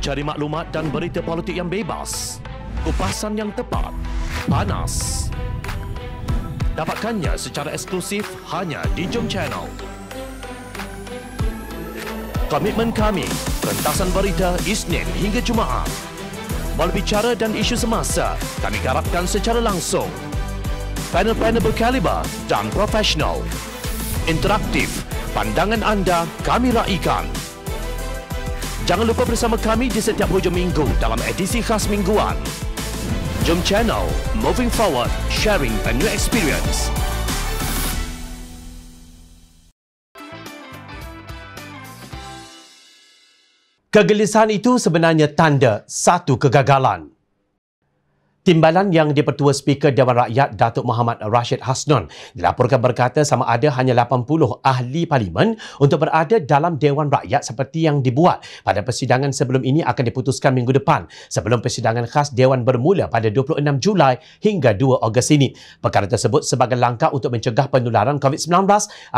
Mencari maklumat dan berita politik yang bebas. Kupasan yang tepat. Panas. Dapatkannya secara eksklusif hanya di Jom Channel. Komitmen kami, pentasan berita Isnin hingga Jumaat. Berbicara dan isu semasa, kami garapkan secara langsung. Panel-panel berkaliber dan profesional. Interaktif, pandangan anda kami raikan. Jangan lupa bersama kami di setiap hujung minggu dalam edisi khas mingguan. Jom Channel, moving forward, sharing a new experience. Kegelisahan itu sebenarnya tanda satu kegagalan. Timbalan yang dipertua Speaker Dewan Rakyat Datuk Muhammad Rashid Hasnon dilaporkan berkata sama ada hanya 80 ahli parlimen untuk berada dalam Dewan Rakyat seperti yang dibuat pada persidangan sebelum ini akan diputuskan minggu depan sebelum persidangan khas Dewan bermula pada 26 Julai hingga 2 Ogos ini. Perkara tersebut sebagai langkah untuk mencegah penularan COVID-19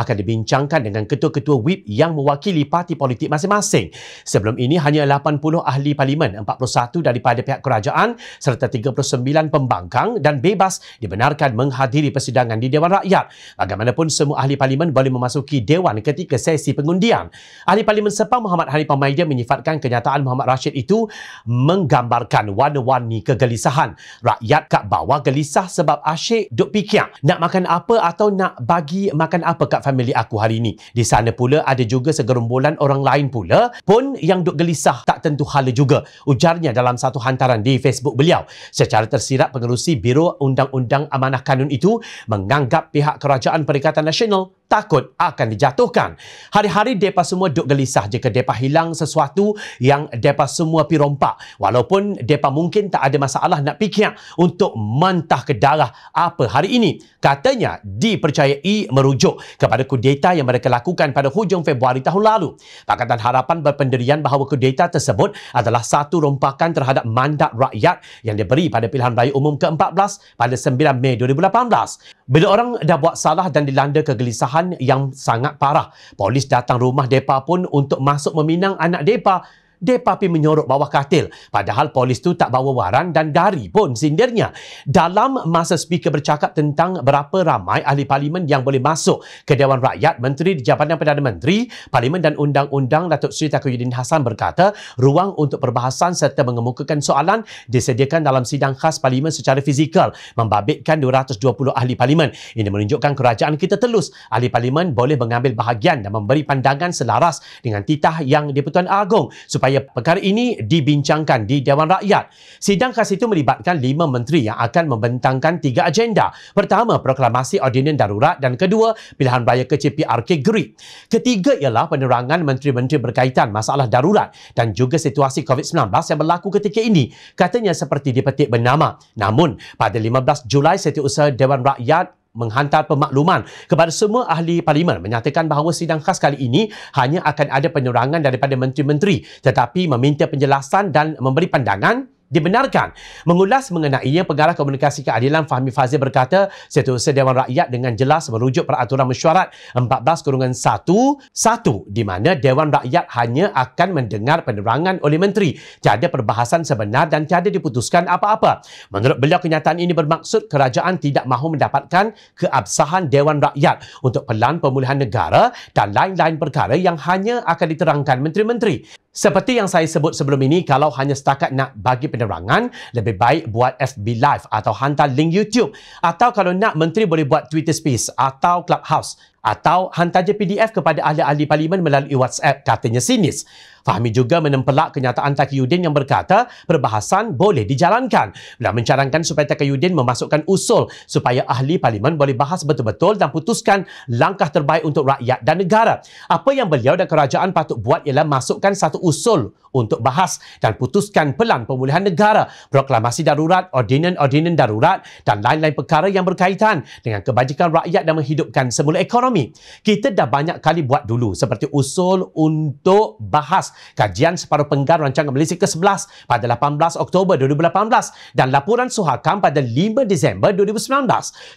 akan dibincangkan dengan ketua-ketua WIP yang mewakili parti politik masing-masing. Sebelum ini hanya 80 ahli parlimen, 41 daripada pihak kerajaan serta 30 29 pembangkang dan bebas dibenarkan menghadiri persidangan di Dewan Rakyat. Bagaimanapun semua ahli parlimen boleh memasuki Dewan ketika sesi pengundian. Ahli Parlimen Sepang Muhammad Hanifah Maida menyifatkan kenyataan Muhammad Rashid itu menggambarkan warna-warni kegelisahan. Rakyat kat bawah gelisah sebab asyik duk fikir nak makan apa atau nak bagi makan apa kat family aku hari ini. Di sana pula ada juga segerombolan orang lain pula pun yang duk gelisah tak tentu hala juga. Ujarnya dalam satu hantaran di Facebook beliau. Secara Secara tersirat, pengerusi Biro Undang-Undang Amanah Kanun itu menganggap pihak Kerajaan Perikatan Nasional takut akan dijatuhkan. Hari-hari mereka semua duk gelisah jika mereka hilang sesuatu yang mereka semua pi rompak. Walaupun mereka mungkin tak ada masalah nak fikir untuk mentah ke darah apa hari ini. Katanya dipercayai merujuk kepada kudeta yang mereka lakukan pada hujung Februari tahun lalu. Pakatan Harapan berpendirian bahawa kudeta tersebut adalah satu rompakan terhadap mandat rakyat yang diberi pada pilihan raya umum ke-14 pada 9 Mei 2018. Bila orang dah buat salah dan dilanda kegelisahan keadaan yang sangat parah. Polis datang rumah depa pun untuk masuk meminang anak depa mereka pergi menyorok bawah katil. Padahal polis tu tak bawa waran dan dari pun sindirnya. Dalam masa speaker bercakap tentang berapa ramai ahli parlimen yang boleh masuk ke Dewan Rakyat, Menteri di Jabatan Perdana Menteri, Parlimen dan Undang-Undang Datuk Seri Taqiyuddin Hassan berkata, ruang untuk perbahasan serta mengemukakan soalan disediakan dalam sidang khas parlimen secara fizikal, membabitkan 220 ahli parlimen. Ini menunjukkan kerajaan kita telus. Ahli parlimen boleh mengambil bahagian dan memberi pandangan selaras dengan titah yang di-Pertuan Agong supaya supaya perkara ini dibincangkan di Dewan Rakyat. Sidang khas itu melibatkan lima menteri yang akan membentangkan tiga agenda. Pertama, proklamasi ordinan darurat dan kedua, pilihan raya kecil PRK Grid. Ketiga ialah penerangan menteri-menteri berkaitan masalah darurat dan juga situasi COVID-19 yang berlaku ketika ini. Katanya seperti dipetik bernama. Namun, pada 15 Julai, Setiausaha Dewan Rakyat menghantar pemakluman kepada semua ahli parlimen menyatakan bahawa sidang khas kali ini hanya akan ada penerangan daripada menteri-menteri tetapi meminta penjelasan dan memberi pandangan dibenarkan. Mengulas mengenainya, Pengarah Komunikasi Keadilan Fahmi Fazil berkata, Setiausaha Dewan Rakyat dengan jelas merujuk peraturan mesyuarat 14-1 1 di mana Dewan Rakyat hanya akan mendengar penerangan oleh menteri. Tiada perbahasan sebenar dan tiada diputuskan apa-apa. Menurut beliau, kenyataan ini bermaksud kerajaan tidak mahu mendapatkan keabsahan Dewan Rakyat untuk pelan pemulihan negara dan lain-lain perkara yang hanya akan diterangkan menteri-menteri. Seperti yang saya sebut sebelum ini, kalau hanya setakat nak bagi penerangan, lebih baik buat FB Live atau hantar link YouTube. Atau kalau nak, menteri boleh buat Twitter Space atau Clubhouse atau hantar je PDF kepada ahli-ahli parlimen melalui WhatsApp katanya sinis. Fahmi juga menempelak kenyataan Taqiyuddin yang berkata perbahasan boleh dijalankan. Beliau mencarangkan supaya Taqiyuddin memasukkan usul supaya ahli parlimen boleh bahas betul-betul dan putuskan langkah terbaik untuk rakyat dan negara. Apa yang beliau dan kerajaan patut buat ialah masukkan satu usul untuk bahas dan putuskan pelan pemulihan negara, proklamasi darurat, ordinan-ordinan darurat dan lain-lain perkara yang berkaitan dengan kebajikan rakyat dan menghidupkan semula ekonomi ekonomi. Kita dah banyak kali buat dulu seperti usul untuk bahas kajian separuh penggar rancangan Malaysia ke-11 pada 18 Oktober 2018 dan laporan Suhakam pada 5 Disember 2019.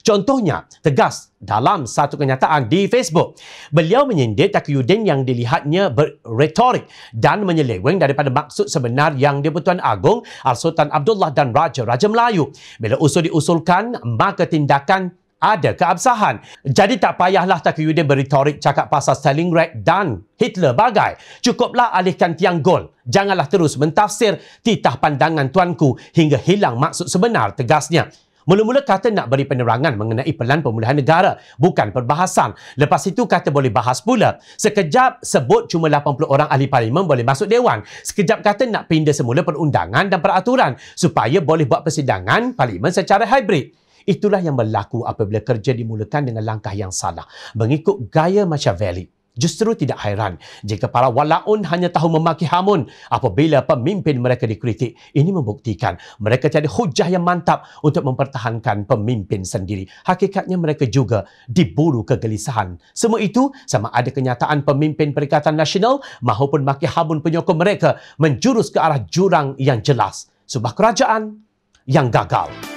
Contohnya, tegas dalam satu kenyataan di Facebook. Beliau menyindir Taqiyuddin yang dilihatnya berretorik dan menyeleweng daripada maksud sebenar yang di-Pertuan Agong Al-Sultan Abdullah dan Raja-Raja Melayu. Bila usul diusulkan, maka tindakan ada keabsahan. Jadi tak payahlah Taqiyuddin berretorik cakap pasal Stalingrad dan Hitler bagai. Cukuplah alihkan tiang gol. Janganlah terus mentafsir titah pandangan tuanku hingga hilang maksud sebenar tegasnya. Mula-mula kata nak beri penerangan mengenai pelan pemulihan negara, bukan perbahasan. Lepas itu kata boleh bahas pula. Sekejap sebut cuma 80 orang ahli parlimen boleh masuk dewan. Sekejap kata nak pindah semula perundangan dan peraturan supaya boleh buat persidangan parlimen secara hybrid. Itulah yang berlaku apabila kerja dimulakan dengan langkah yang salah. Mengikut gaya Machiavelli. Justru tidak hairan jika para walaun hanya tahu memaki hamun apabila pemimpin mereka dikritik. Ini membuktikan mereka tiada hujah yang mantap untuk mempertahankan pemimpin sendiri. Hakikatnya mereka juga diburu kegelisahan. Semua itu sama ada kenyataan pemimpin Perikatan Nasional maupun maki hamun penyokong mereka menjurus ke arah jurang yang jelas. Sebuah kerajaan yang gagal.